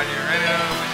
Are you ready to